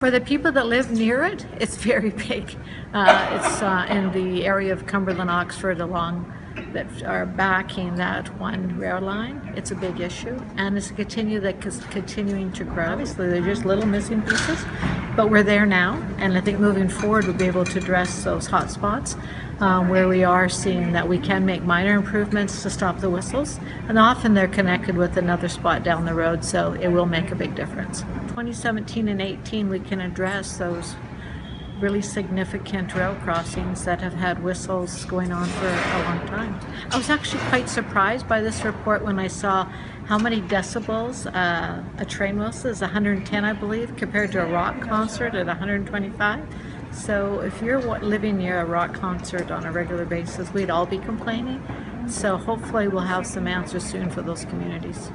For the people that live near it, it's very big. Uh, it's uh, in the area of Cumberland, Oxford, along that are backing that one rail line. It's a big issue, and it's continue that continuing to grow. Obviously, they're just little missing pieces, but we're there now, and I think moving forward, we'll be able to address those hot spots um, where we are seeing that we can make minor improvements to stop the whistles, and often they're connected with another spot down the road, so it will make a big difference. 2017 and 18, we can address those really significant rail crossings that have had whistles going on for a long time. I was actually quite surprised by this report when I saw how many decibels uh, a train whistle is 110, I believe, compared to a rock concert at 125. So if you're living near a rock concert on a regular basis, we'd all be complaining. So hopefully we'll have some answers soon for those communities.